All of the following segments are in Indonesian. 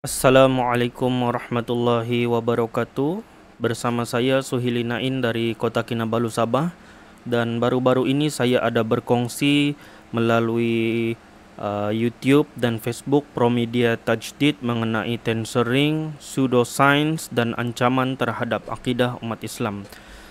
Assalamualaikum warahmatullahi wabarakatuh. Bersama saya Suhili Nain dari Kota Kinabalu Sabah dan baru-baru ini saya ada berkongsi melalui uh, YouTube dan Facebook Promedia Tajdid mengenai tensor-ring, pseudoscience dan ancaman terhadap akidah umat Islam.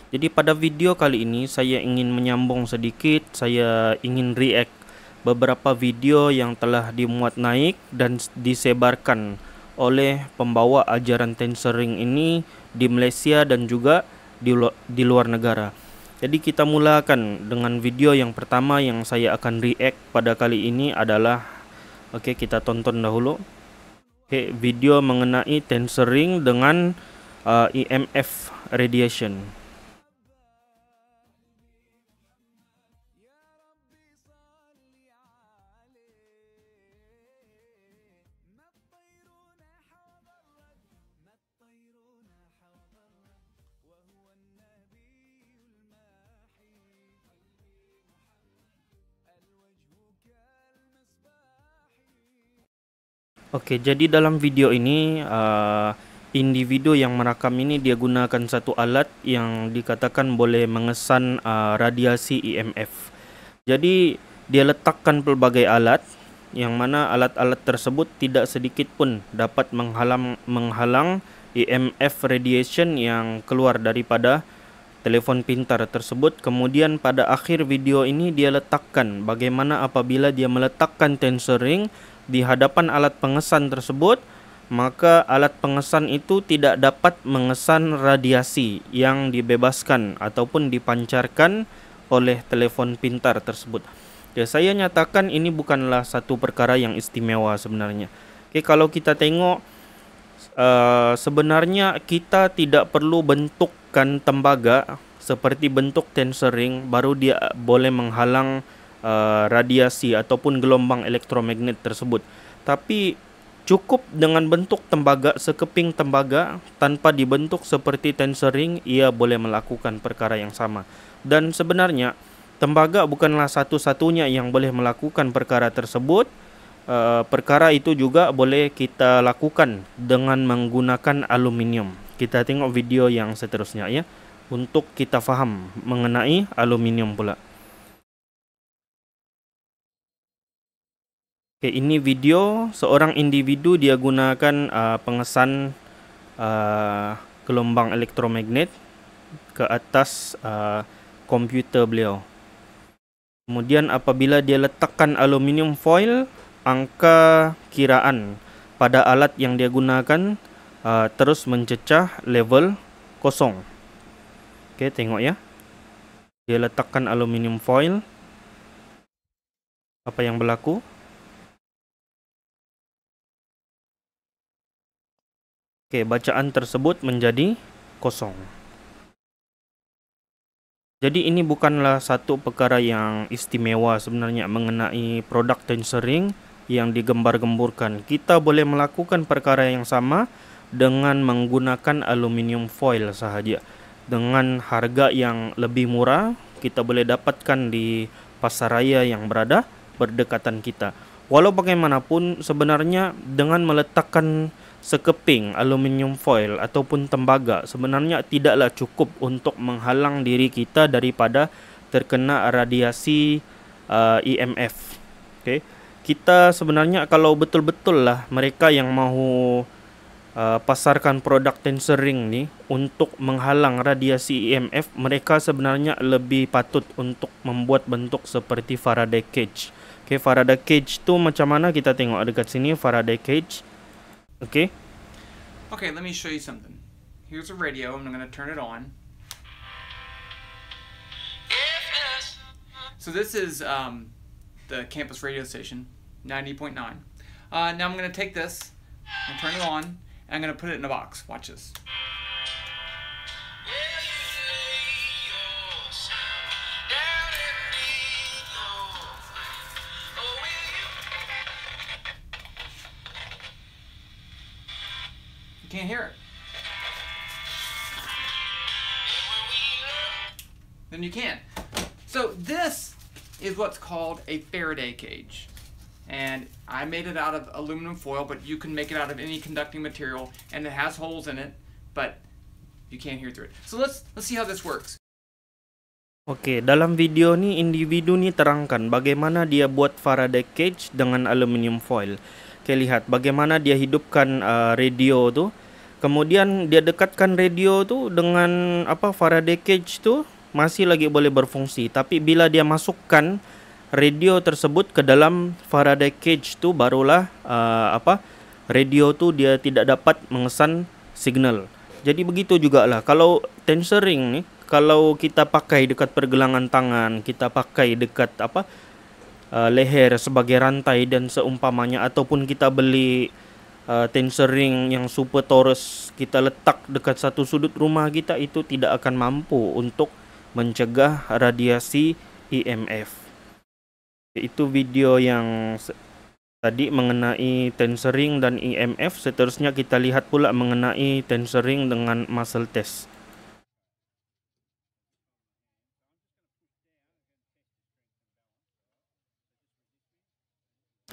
Jadi pada video kali ini saya ingin menyambung sedikit, saya ingin react beberapa video yang telah dimuat naik dan disebarkan oleh pembawa ajaran tensor-ring ini di Malaysia dan juga di, lu di luar negara. Jadi kita mulakan dengan video yang pertama yang saya akan react pada kali ini adalah Oke, okay, kita tonton dahulu. Oke, okay, video mengenai tensor-ring dengan uh, EMF radiation. Oke, jadi dalam video ini uh, individu yang merakam ini dia gunakan satu alat yang dikatakan boleh mengesan uh, radiasi EMF. Jadi dia letakkan pelbagai alat yang mana alat-alat tersebut tidak sedikit pun dapat menghalang menghalang EMF radiation yang keluar daripada telefon pintar tersebut. Kemudian pada akhir video ini dia letakkan bagaimana apabila dia meletakkan tensor ring di hadapan alat pengesan tersebut maka alat pengesan itu tidak dapat mengesan radiasi yang dibebaskan ataupun dipancarkan oleh telefon pintar tersebut. Ya, saya nyatakan ini bukanlah satu perkara yang istimewa sebenarnya. Oke, kalau kita tengok uh, sebenarnya kita tidak perlu bentukkan tembaga seperti bentuk tensor ring baru dia boleh menghalang uh, radiasi ataupun gelombang elektromagnet tersebut. Tapi cukup dengan bentuk tembaga sekeping tembaga tanpa dibentuk seperti tensor ring ia boleh melakukan perkara yang sama. Dan sebenarnya tembaga bukanlah satu-satunya yang boleh melakukan perkara tersebut. Uh, perkara itu juga boleh kita lakukan dengan menggunakan aluminium. Kita tengok video yang seterusnya ya untuk kita faham mengenai aluminium pula. Okay, ini video seorang individu dia gunakan uh, pengesan uh, gelombang elektromagnet ke atas uh, komputer beliau. Kemudian apabila dia letakkan aluminium foil, angka kiraan pada alat yang dia gunakan uh, terus mencecah level kosong. Oke, okay, tengok ya. Dia letakkan aluminium foil. Apa yang berlaku? Oke, bacaan tersebut menjadi kosong. Jadi ini bukanlah satu perkara yang istimewa sebenarnya mengenai produk tensoring yang digembar-gemburkan. Kita boleh melakukan perkara yang sama dengan menggunakan aluminium foil sahaja. Dengan harga yang lebih murah, kita boleh dapatkan di pasaraya yang berada berdekatan kita. Walau bagaimanapun sebenarnya dengan meletakkan sekeping aluminium foil ataupun tembaga sebenarnya tidaklah cukup untuk menghalang diri kita daripada terkena radiasi uh, EMF. Okay. Kita sebenarnya kalau betul-betul lah mereka yang mahu uh, pasarkan produk tensor ring ni untuk menghalang radiasi EMF, mereka sebenarnya lebih patut untuk membuat bentuk seperti Faraday cage. Okay, Faraday cage tu macam mana kita tengok dekat sini Faraday cage. Okay. Okay, let me show you something. Here's a radio. I'm going to turn it on. So this is um, the campus radio station, 90.9. Uh, now I'm going to take this and turn it on, and I'm going to put it in a box. Watch this. Then you can't. So this is what's called a Faraday cage. and I made it out of aluminum foil, but you can make it out of any conducting material, and it has holes in it, but you can't hear through it. So let's let's see how this works. Oke, dalam video ini individu nih terangkan bagaimana dia buat Faraday cage dengan aluminium foil. Oke, lihat bagaimana dia hidupkan uh, radio tuh. Kemudian dia dekatkan radio tuh dengan apa Faraday cage tuh masih lagi boleh berfungsi. Tapi bila dia masukkan radio tersebut ke dalam Faraday cage tuh barulah uh, apa radio tuh dia tidak dapat mengesan signal. Jadi begitu juga lah kalau tensor ring nih kalau kita pakai dekat pergelangan tangan, kita pakai dekat apa uh, leher sebagai rantai dan seumpamanya ataupun kita beli uh, tensor ring yang super torus kita letak dekat satu sudut rumah kita itu tidak akan mampu untuk mencegah radiasi IMF. Itu video yang tadi mengenai tensoring dan IMF seterusnya kita lihat pula mengenai tensoring dengan muscle test.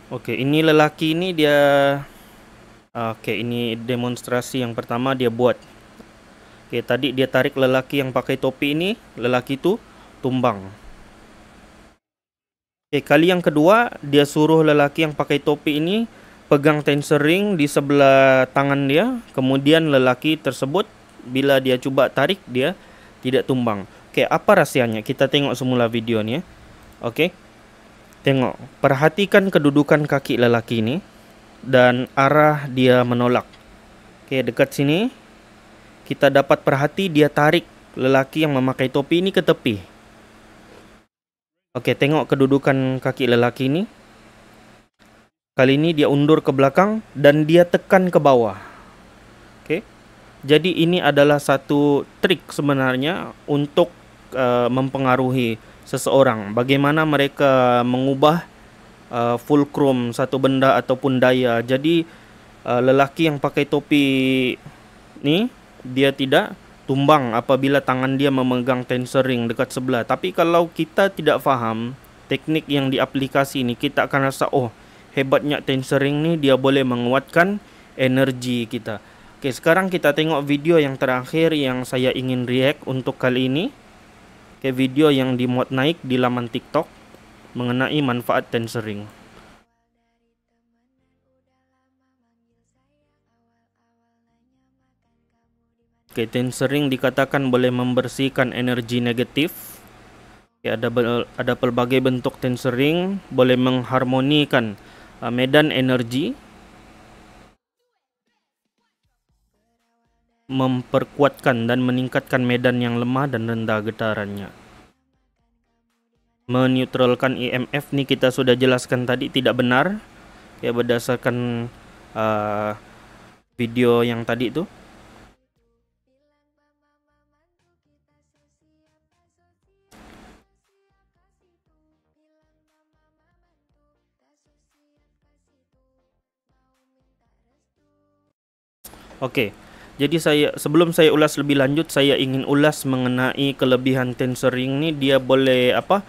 Oke, ini lelaki ini dia Oke, ini demonstrasi yang pertama dia buat. Oke, tadi dia tarik lelaki yang pakai topi ini, lelaki itu tumbang. Oke, kali yang kedua dia suruh lelaki yang pakai topi ini pegang tensor ring di sebelah tangan dia, kemudian lelaki tersebut bila dia coba tarik dia tidak tumbang. Oke, apa rahasianya? Kita tengok semula video ini ya. Oke. Tengok, perhatikan kedudukan kaki lelaki ini dan arah dia menolak. Oke, dekat sini kita dapat perhati dia tarik lelaki yang memakai topi ini ke tepi. Oke, tengok kedudukan kaki lelaki ini. Kali ini dia undur ke belakang dan dia tekan ke bawah. Oke. Jadi ini adalah satu trik sebenarnya untuk uh, mempengaruhi seseorang bagaimana mereka mengubah uh, fulcrum satu benda ataupun daya jadi uh, lelaki yang pakai topi ni dia tidak tumbang apabila tangan dia memegang tensor ring dekat sebelah. Tapi kalau kita tidak faham teknik yang diaplikasi ini kita akan rasa oh hebatnya tensor ring ni dia boleh menguatkan energi kita. Oke, sekarang kita tengok video yang terakhir yang saya ingin react untuk kali ini. Ke video yang dimuat naik di laman TikTok mengenai manfaat tensoring. Oke, tensoring dikatakan boleh membersihkan energi negatif. Oke, ada ada pelbagai bentuk tensoring boleh mengharmonikan uh, medan energi memperkuatkan dan meningkatkan medan yang lemah dan rendah getarannya. Meneutralkan EMF ni kita sudah jelaskan tadi tidak benar ya berdasarkan uh, video yang tadi tu. Okey. Jadi saya sebelum saya ulas lebih lanjut saya ingin ulas mengenai kelebihan tensoring ni dia boleh apa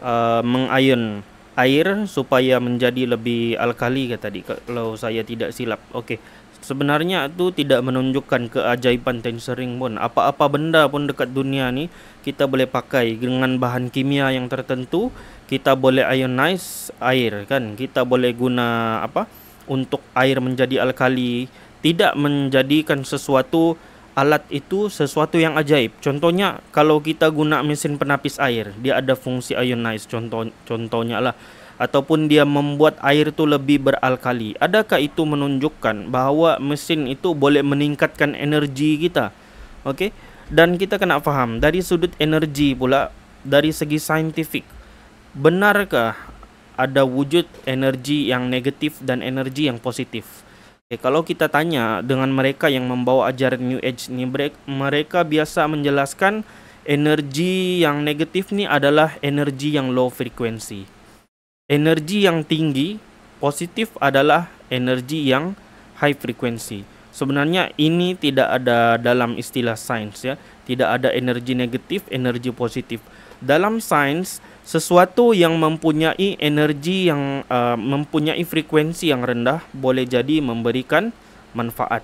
uh, mengayon air supaya menjadi lebih alkali kata tadi kalau saya tidak silap. Okey. Sebenarnya tu tidak menunjukkan keajaiban tensoring pun. Apa-apa benda pun dekat dunia ni kita boleh pakai dengan bahan kimia yang tertentu, kita boleh ionize air kan. Kita boleh guna apa untuk air menjadi alkali tidak menjadikan sesuatu alat itu sesuatu yang ajaib. Contohnya kalau kita guna mesin penapis air, dia ada fungsi ionize contoh contohnya lah ataupun dia membuat air itu lebih beralkali. Adakah itu menunjukkan bahawa mesin itu boleh meningkatkan energi kita? Okey. Dan kita kena faham dari sudut energi pula dari segi saintifik. Benarkah ada wujud energi yang negatif dan energi yang positif? Kalau kita tanya dengan mereka yang membawa ajaran New Age ni, mereka biasa menjelaskan energi yang negatif ni adalah energi yang low frequency. Energi yang tinggi, positif adalah energi yang high frequency. Sebenarnya ini tidak ada dalam istilah sains ya. Tidak ada energi negatif, energi positif. Dalam sains sesuatu yang mempunyai energi yang uh, mempunyai frekuensi yang rendah boleh jadi memberikan manfaat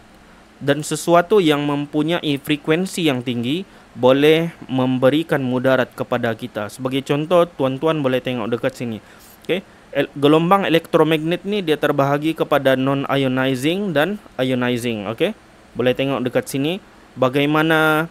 dan sesuatu yang mempunyai frekuensi yang tinggi boleh memberikan mudarat kepada kita. Sebagai contoh, tuan-tuan boleh tengok dekat sini. Okey, gelombang elektromagnet ni dia terbahagi kepada non ionizing dan ionizing, okey? Boleh tengok dekat sini bagaimana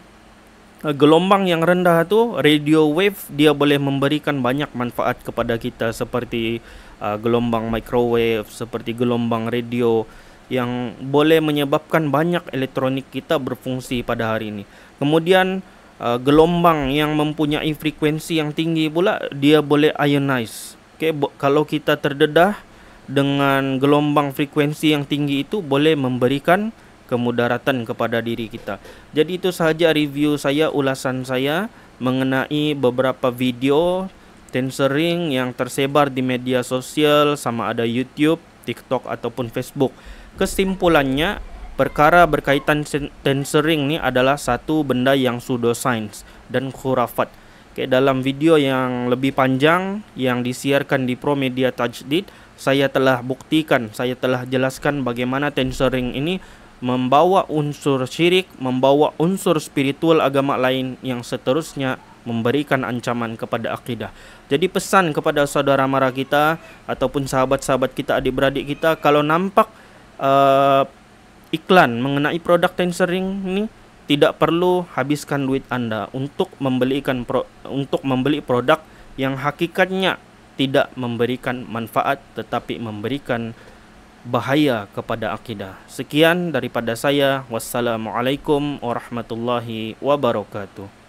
gelombang yang rendah tu radio wave dia boleh memberikan banyak manfaat kepada kita seperti uh, gelombang microwave seperti gelombang radio yang boleh menyebabkan banyak elektronik kita berfungsi pada hari ini. Kemudian uh, gelombang yang mempunyai frekuensi yang tinggi pula dia boleh ionize. Okay, kalau kita terdedah dengan gelombang frekuensi yang tinggi itu boleh memberikan kemudaratan kepada diri kita. Jadi itu sahaja review saya, ulasan saya mengenai beberapa video tensoring yang tersebar di media sosial sama ada YouTube, TikTok ataupun Facebook. Kesimpulannya, perkara berkaitan tensoring ni adalah satu benda yang pseudoscience dan khurafat. Okay, dalam video yang lebih panjang yang disiarkan di Pro Media Tajdid, saya telah buktikan, saya telah jelaskan bagaimana tensoring ini membawa unsur syirik, membawa unsur spiritual agama lain yang seterusnya memberikan ancaman kepada akidah. Jadi pesan kepada saudara mara kita ataupun sahabat-sahabat kita, adik-beradik kita kalau nampak uh, iklan mengenai produk tensering ini tidak perlu habiskan duit Anda untuk membelikan pro, untuk membeli produk yang hakikatnya tidak memberikan manfaat tetapi memberikan bahaya kepada akidah. Sekian daripada saya. Wassalamualaikum warahmatullahi wabarakatuh.